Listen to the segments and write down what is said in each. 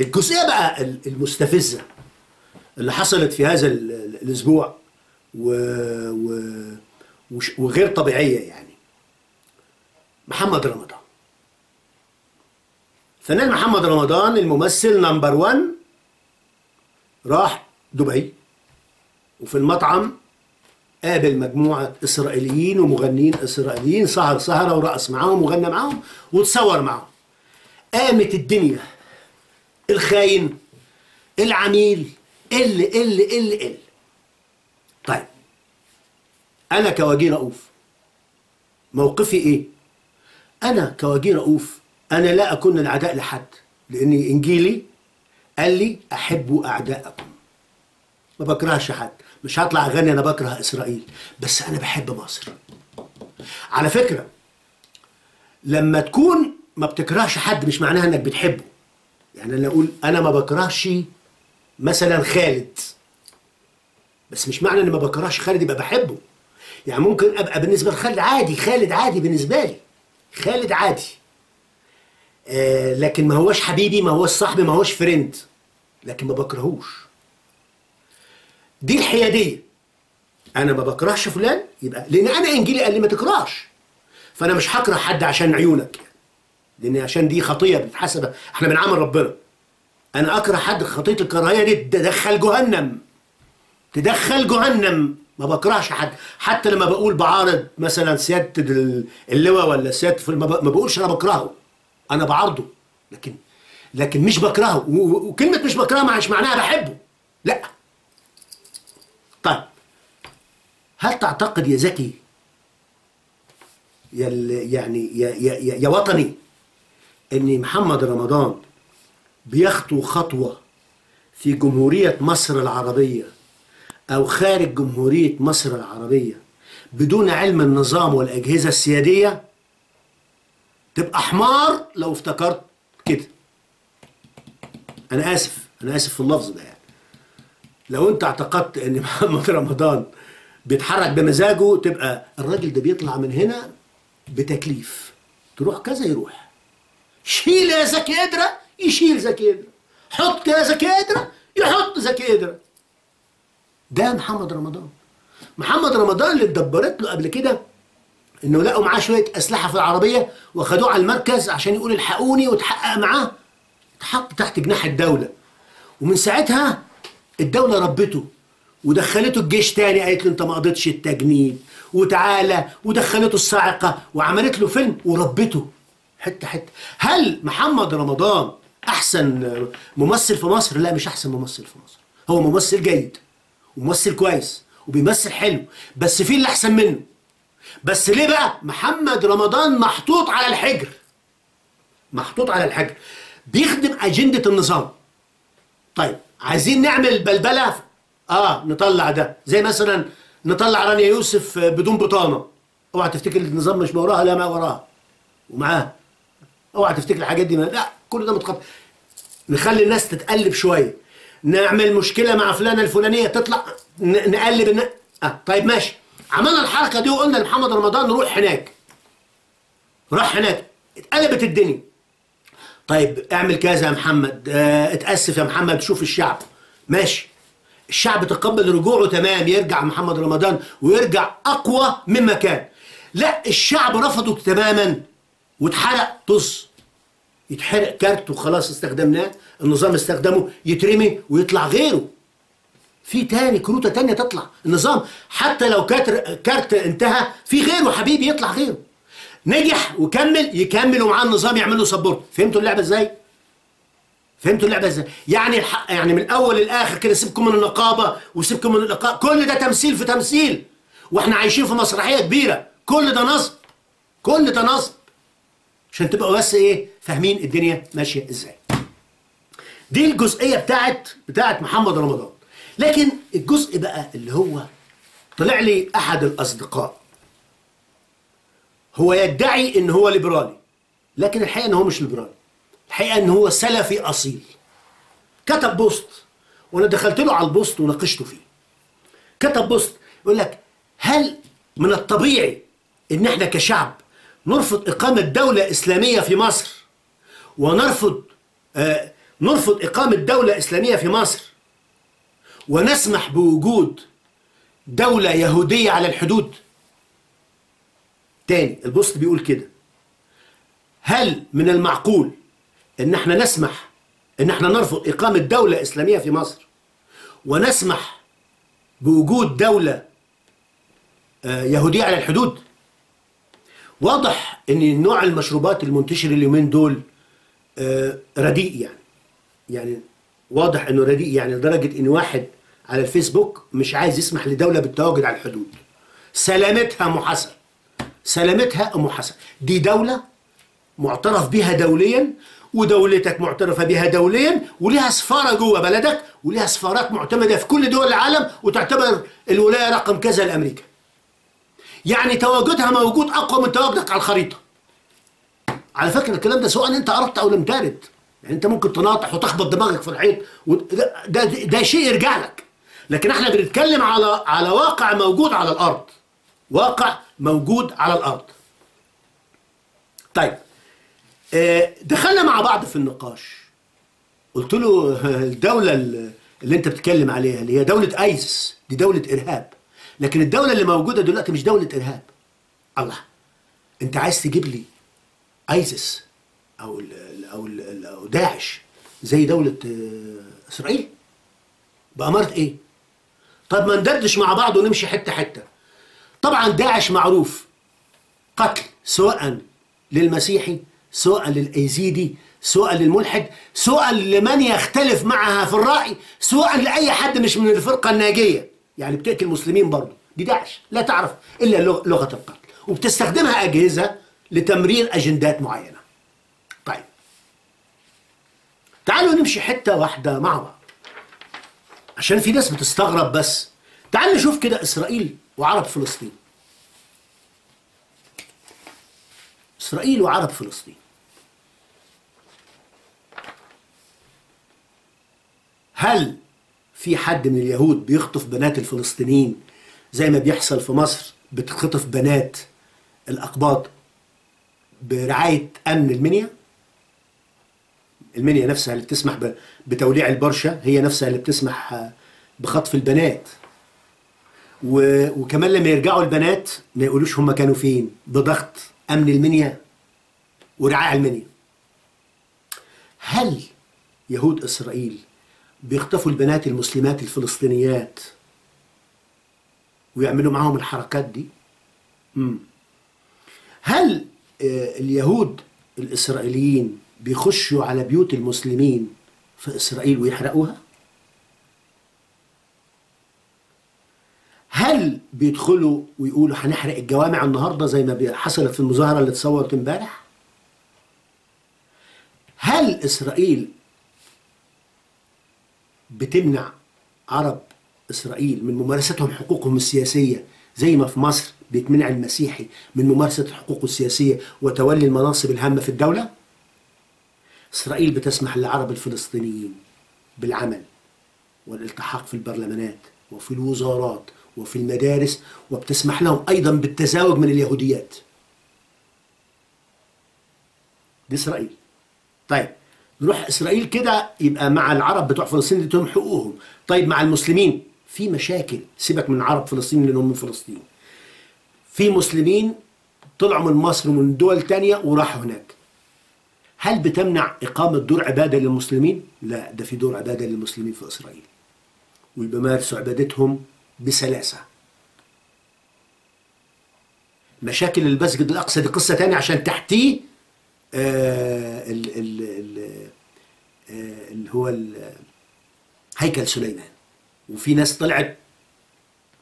الجزئية بقى ال- المستفزة اللي حصلت في هذا ال- ال- الأسبوع و... و... وغير طبيعية يعني. محمد رمضان. فنان محمد رمضان الممثل نمبر 1 راح دبي وفي المطعم قابل مجموعة إسرائيليين ومغنيين إسرائيليين سهر سهرة ورقص معاهم وغنى معاهم وتصور معاهم. قامت الدنيا الخاين العميل ال ال ال ال. طيب أنا كوجيه رؤوف موقفي إيه؟ أنا كوجيه رؤوف أنا لا أكون العداء لحد لأني إنجيلي قال لي أحبوا أعداءكم. ما بكرهش حد مش هطلع أغني أنا بكره إسرائيل بس أنا بحب مصر. على فكرة لما تكون ما بتكرهش حد مش معناها إنك بتحبه. يعني أنا أقول أنا ما بكرهش مثلا خالد. بس مش معنى اني ما بكرهش خالد يبقى بحبه. يعني ممكن أبقى بالنسبة لخالد عادي خالد عادي بالنسبة لي. خالد عادي. آه لكن ما هوش حبيبي ما هوش صاحبي ما هوش فريند لكن ما بكرهوش. دي الحياديه أنا ما بكرهش فلان يبقى لأن أنا إنجيلي قال لي ما تكرهش. فأنا مش هكره حد عشان عيونك. لأن عشان دي خطية بتتحسب. إحنا بنعامل ربنا. أنا أكره حد خطية الكراهية دي تدخل جهنم. تدخل جهنم. ما بكرهش حد. حتى لما بقول بعارض مثلا سيادة ال- اللواء ولا سيادة ما بقولش أنا بكرهه. أنا بعارضه. لكن لكن مش بكرهه. وكلمة مش بكرهه مش معناها بحبه. لا. طيب. هل تعتقد يا ذكي يا يعني يا, يا, يا وطني إن محمد رمضان بيخطو خطوة في جمهورية مصر العربية أو خارج جمهورية مصر العربية بدون علم النظام والأجهزة السيادية تبقى حمار لو افتكرت كده. أنا آسف أنا آسف في اللفظ ده يعني. لو أنت اعتقدت إن محمد رمضان بيتحرك بمزاجه تبقى الراجل ده بيطلع من هنا بتكليف. تروح كذا يروح. شيل يا زكي قدرة يشيل زكي قدرة حط يا زكي قدرة يحط زكي قدرة ده محمد رمضان. محمد رمضان اللي اتدبرت له قبل كده إنه لقوا معاه شوية أسلحة في العربية واخدوه على المركز عشان يقول الحقوني وتحقق معاه. اتحط تحت جناح الدولة. ومن ساعتها الدولة ربته ودخلته الجيش تاني قالت له أنت ما قضيتش التجنيد وتعالى ودخلته الصاعقة وعملت له فيلم وربته. حتة حتة. هل محمد رمضان أحسن ممثل في مصر؟ لا مش أحسن ممثل في مصر. هو ممثل جيد وممثل كويس وبيمثل حلو بس في اللي أحسن منه. بس ليه بقى؟ محمد رمضان محطوط على الحجر. محطوط على الحجر. بيخدم أجندة النظام. طيب عايزين نعمل بلبلة؟ آه نطلع ده. زي مثلا نطلع رانيا يوسف بدون بطانة. اوعى تفتكر النظام مش وراها لا ما وراها. ومعاها اوعى تفتكر الحاجات دي لا كل ده متخطط نخلي الناس تتقلب شوية. نعمل مشكلة مع فلانة الفلانية تطلع نقلب الن... آه طيب ماشي. عملنا الحركة دي وقلنا لمحمد رمضان نروح هناك. راح هناك. اتقلبت الدنيا. طيب اعمل كذا يا محمد آه اتأسف يا محمد شوف الشعب. ماشي. الشعب تقبل رجوعه تمام يرجع محمد رمضان ويرجع أقوى مما كان. لا الشعب رفضه تماما. واتحرق طز. يتحرق كارت وخلاص استخدمناه النظام استخدمه يترمي ويطلع غيره. في تاني كروتة تانية تطلع. النظام حتى لو كارت كارت انتهى في غيره حبيبي يطلع غيره. نجح وكمل يكمل ومعاه النظام يعمل له support فهمتوا اللعبة إزاي؟ فهمتوا اللعبة إزاي؟ يعني. يعني من الأول للآخر كده سيبكم من النقابة وسيبكم من الإقا... كل ده تمثيل في تمثيل. وإحنا عايشين في مسرحية كبيرة. كل ده نصب. كل ده نصب. عشان تبقوا بس إيه فاهمين الدنيا ماشية إزاي. دي الجزئية بتاعت بتاعت محمد رمضان. لكن الجزء بقى اللي هو طلع لي أحد الأصدقاء. هو يدعي إن هو ليبرالي لكن الحقيقة إن هو مش ليبرالي. الحقيقة إن هو سلفي أصيل. كتب بوست وأنا دخلت له على البوست وناقشته فيه. كتب بوست يقول لك هل من الطبيعي إن إحنا كشعب نرفض إقامة دولة إسلامية في مصر. ونرفض آه نرفض إقامة دولة إسلامية في مصر. ونسمح بوجود دولة يهودية على الحدود. تاني البوست بيقول كده. هل من المعقول إن إحنا نسمح إن إحنا نرفض إقامة دولة إسلامية في مصر؟ ونسمح بوجود دولة آه، يهودية على الحدود؟ واضح إن نوع المشروبات المنتشر اليومين دول آه، رديء يعني. يعني واضح إنه رديء يعني لدرجة إن واحد على الفيسبوك مش عايز يسمح لدولة بالتواجد على الحدود. سلامتها محسن سلامتها أم حسن؟ دي دولة معترف بها دوليا ودولتك معترفة بها دوليا ولها سفارة جوه بلدك ولها سفارات معتمدة في كل دول العالم وتعتبر الولاية رقم كذا لأمريكا. يعني تواجدها موجود أقوى من تواجدك على الخريطة. على فكرة الكلام ده سواء أنت أردت أو لم ترد. يعني أنت ممكن تناطح وتخبط دماغك في الحيط ده, ده, شيء يرجع لك. لكن إحنا بنتكلم على على واقع موجود على الأرض. واقع موجود على الأرض. طيب. آه، دخلنا مع بعض في النقاش. قلت له الدولة اللي أنت بتتكلم عليها اللي هي دولة ايسس دي دولة إرهاب. لكن الدولة اللي موجودة دلوقتي مش دولة إرهاب. الله. أنت عايز تجيب لي ايسس أو ال أو ال أو داعش زي دولة آه، إسرائيل؟ بأمارة إيه؟ طب ما ندردش مع بعض ونمشي حتة حتة. طبعا داعش معروف قتل سواء للمسيحي سواء للأيزيدي سواء للملحد سواء لمن يختلف معها في الرأي سواء لأي حد مش من الفرقة الناجية. يعني بتقتل المسلمين برضه. دي داعش. لا تعرف إلا لغ- لغة القتل. وبتستخدمها أجهزة لتمرير أجندات معينة. طيب. تعالوا نمشي حتة واحدة مع بعض. عشان في ناس بتستغرب بس. تعال نشوف كده إسرائيل وعرب فلسطين. إسرائيل وعرب فلسطين. هل في حد من اليهود بيخطف بنات الفلسطينيين زي ما بيحصل في مصر بتخطف بنات الأقباط برعاية أمن المنيا المنيا نفسها اللي بتسمح بتوليع البرشا هي نفسها اللي بتسمح آه، بخطف البنات. وكمان لما يرجعوا البنات ما يقولوش هم كانوا فين بضغط أمن المنيا ورعاع المنيا هل يهود إسرائيل بيخطفوا البنات المسلمات الفلسطينيات ويعملوا معاهم الحركات دي مم. هل آه، اليهود الإسرائيليين بيخشوا على بيوت المسلمين في إسرائيل ويحرقوها هل بيدخلوا ويقولوا هنحرق الجوامع النهارده زي ما حصلت في المظاهرة اللي اتصورت امبارح؟ هل إسرائيل بتمنع عرب إسرائيل من ممارستهم حقوقهم السياسية زي ما في مصر بيتمنع المسيحي من ممارسة حقوقه السياسية وتولي المناصب الهامة في الدولة؟ إسرائيل بتسمح للعرب الفلسطينيين بالعمل والالتحاق في البرلمانات وفي الوزارات وفي المدارس وبتسمح لهم أيضا بالتزاوج من اليهوديات دي اسرائيل طيب نروح إسرائيل كده يبقى مع العرب بتوع فلسطين اديتهم حقوقهم. طيب مع المسلمين في مشاكل. سيبك من عرب فلسطين لأنهم من فلسطين. في مسلمين طلعوا من مصر ومن دول تانية وراحوا هناك. هل بتمنع إقامة دور عبادة للمسلمين؟ لا ده في دور عبادة للمسلمين في إسرائيل. وبيمارسوا عبادتهم بسلاسة. مشاكل المسجد الأقصى دي قصة تانية عشان تحتيه آه ال ال ال اللي هو هيكل سليمان. وفي ناس طلعت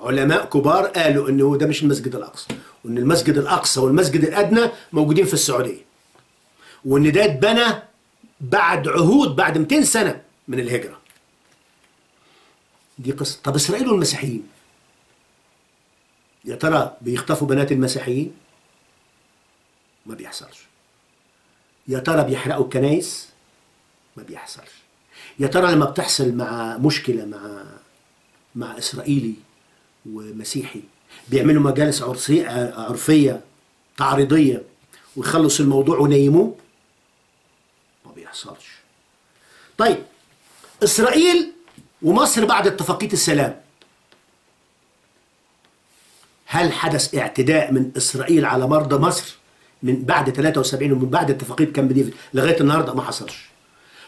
علماء كبار قالوا إنه ده مش المسجد الأقصى وإن المسجد الأقصى والمسجد الأدنى موجودين في السعودية. وإن ده اتبنى بعد عهود بعد 200 سنة من الهجرة. دي قصة. طب إسرائيل والمسيحيين يا ترى بيخطفوا بنات المسيحيين؟ ما بيحصلش. يا ترى بيحرقوا الكنايس ما بيحصلش. يا ترى لما بتحصل مع مشكلة مع مع إسرائيلي ومسيحي بيعملوا مجالس عرسية عرفية تعريضية ويخلصوا الموضوع ونيموه؟ ما بيحصلش. طيب إسرائيل ومصر بعد اتفاقية السلام هل حدث اعتداء من إسرائيل على مرضى مصر من بعد 73 ومن بعد اتفاقية كامب ديفيد لغاية النهارده؟ ما حصلش.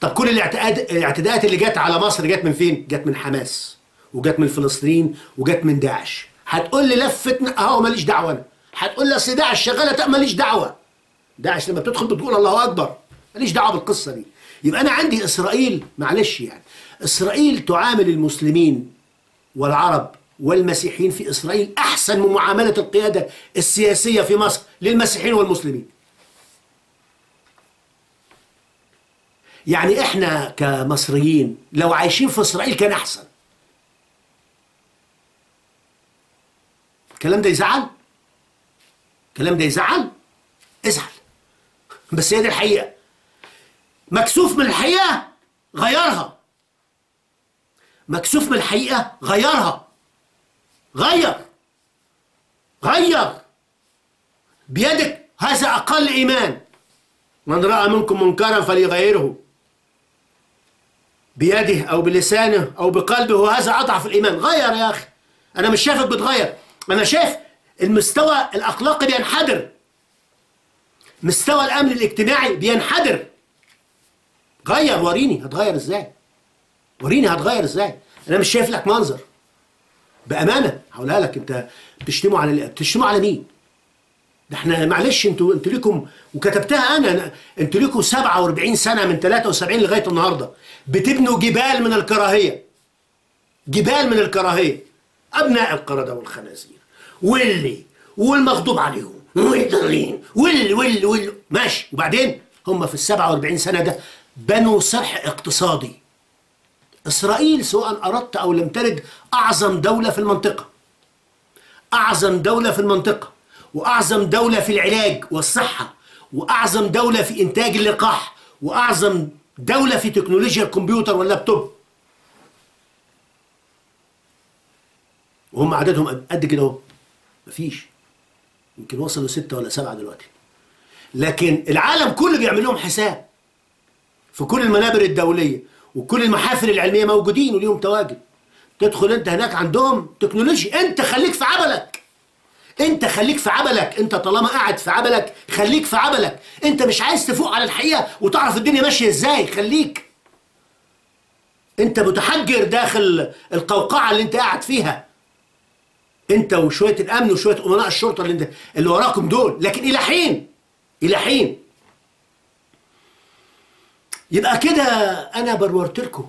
طب كل الاعتقاد الاعتداءات اللي جت على مصر جت من فين؟ جت من حماس وجت من الفلسطينيين وجت من داعش. هتقول لي لفتنا أهو ماليش دعوة أنا. هتقول لي أصل داعش شغالة ماليش دعوة. داعش لما بتدخل بتقول الله أكبر. ماليش دعوة بالقصة دي. يبقى أنا عندي إسرائيل معلش يعني إسرائيل تعامل المسلمين والعرب والمسيحيين في إسرائيل أحسن من معاملة القيادة السياسية في مصر للمسيحيين والمسلمين. يعني إحنا كمصريين لو عايشين في إسرائيل كان أحسن. الكلام ده يزعل؟ الكلام ده يزعل؟ ازعل. بس هي دي الحقيقة. مكسوف من الحقيقة غيرها. مكسوف من الحقيقة غيرها. غير. غير. بيدك هذا أقل إيمان. من رأى منكم منكرا فليغيره. بيده أو بلسانه أو بقلبه. هذا أضعف الإيمان. غير يا أخي. أنا مش شايفك بتغير. أنا شايف المستوى الأخلاقي بينحدر. مستوى الأمن الاجتماعي بينحدر. غير. وريني. هتغير إزاي؟ وريني هتغير إزاي. أنا مش شايف لك منظر. بأمانة. هقولها لك. أنت بتشتموا على بتشتموا على مين؟ ده إحنا معلش أنتوا أنتوا ليكم وكتبتها أنا أنتوا ليكم 47 سنة من 73 لغاية النهارده. بتبنوا جبال من الكراهية. جبال من الكراهية. أبناء القردة والخنازير. واللي والمغضوب عليهم. والضالين واللي واللي واللي ماشي. وبعدين هم في ال 47 سنة ده بنوا صرح اقتصادي. إسرائيل سواء أردت أو لم ترد أعظم دولة في المنطقة. أعظم دولة في المنطقة. وأعظم دولة في العلاج والصحة وأعظم دولة في إنتاج اللقاح وأعظم دولة في تكنولوجيا الكمبيوتر واللابتوب. وهم عددهم قد كده أهو. مفيش. يمكن وصلوا ستة ولا سبعة دلوقتي. لكن العالم كله بيعمل لهم حساب في كل المنابر الدولية وكل المحافل العلمية موجودين وليهم تواجد. تدخل أنت هناك عندهم تكنولوجيا. أنت خليك في عملك. انت خليك في عملك. انت طالما قاعد في عملك خليك في عملك. انت مش عايز تفوق على الحقيقة وتعرف الدنيا ماشية إزاي. خليك. انت متحجر داخل القوقعة اللي انت قاعد فيها. انت وشوية الأمن وشوية أمناء الشرطة اللي, اللي وراكم دول. لكن إلى حين؟ إلى حين؟ يبقى كده أنا برورت لكم.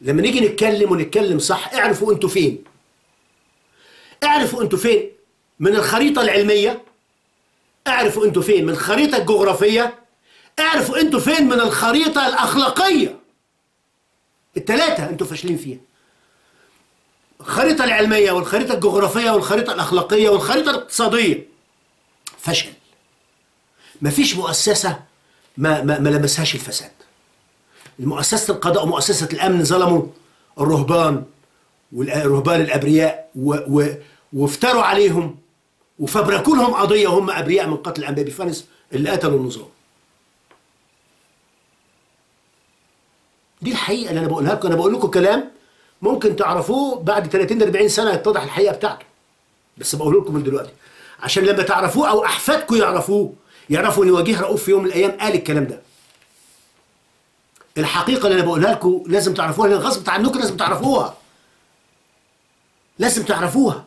لما نيجي نتكلم ونتكلم صح اعرفوا أنتوا فين. اعرفوا أنتوا فين من الخريطة العلمية؟ اعرفوا أنتوا فين من الخريطة الجغرافية؟ اعرفوا أنتوا فين من الخريطة الأخلاقية؟ الثلاثه أنتوا فاشلين فيها. الخريطة العلمية والخريطة الجغرافية والخريطة الأخلاقية والخريطة الاقتصادية. فشل. مفيش مؤسسة ما, ما, ما لمسهاش الفساد. مؤسسة القضاء ومؤسسة الأمن ظلموا الرهبان. والرهبان الأبرياء و و وافتروا عليهم وفبركوا لهم قضية وهم أبرياء من قتل أنبابي فانس اللي قتلوا النظام. دي الحقيقة اللي أنا بقولها لكم. أنا بقول لكم كلام ممكن تعرفوه بعد 30 40 سنة يتضح الحقيقة بتاعته. بس بقول لكم من دلوقتي عشان لما تعرفوه أو أحفادكم يعرفوه يعرفوا إن وجيه رؤوف في يوم من الأيام قال الكلام ده. الحقيقة اللي أنا بقولها لكم لازم تعرفوها لأن غصب عنكم لازم تعرفوها. لازم تعرفوها.